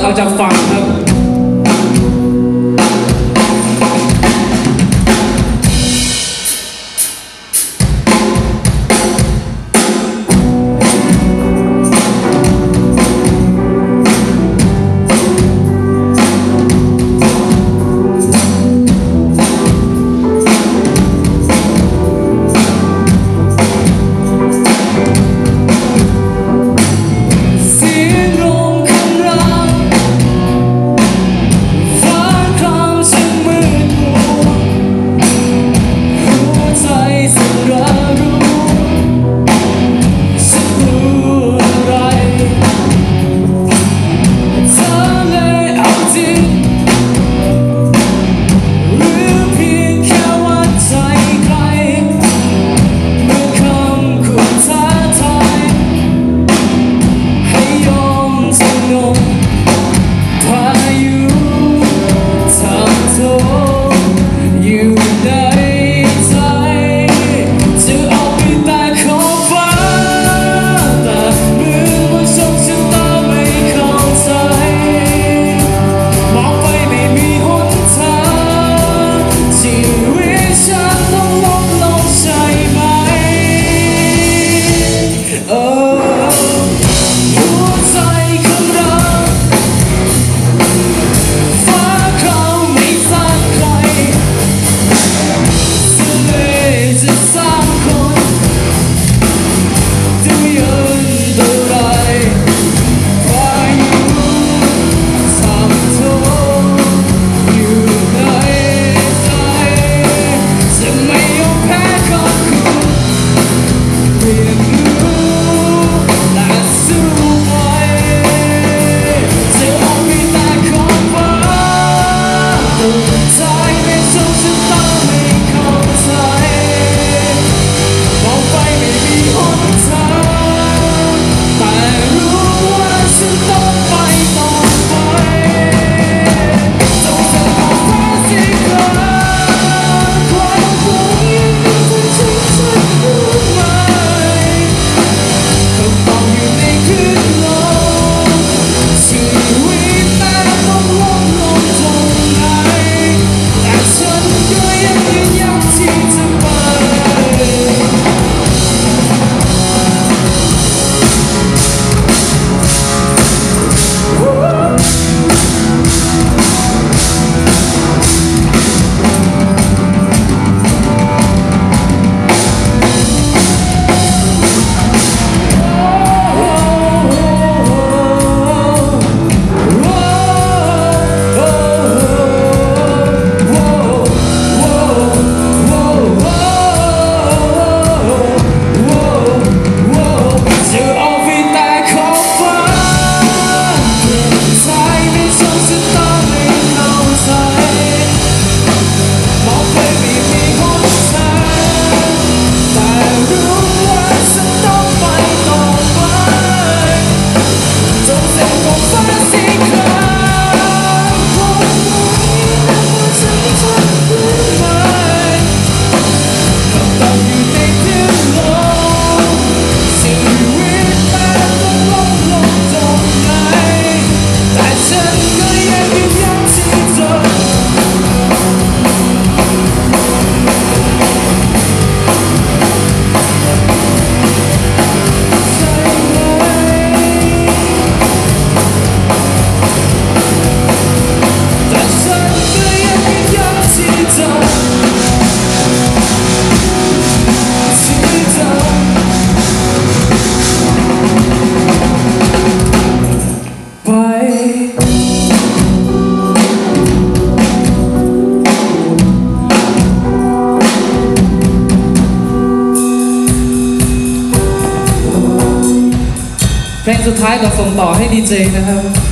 他叫方จ ท้ายเราส่งต่อให้ดีเจนะครับ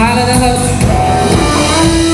I love the house.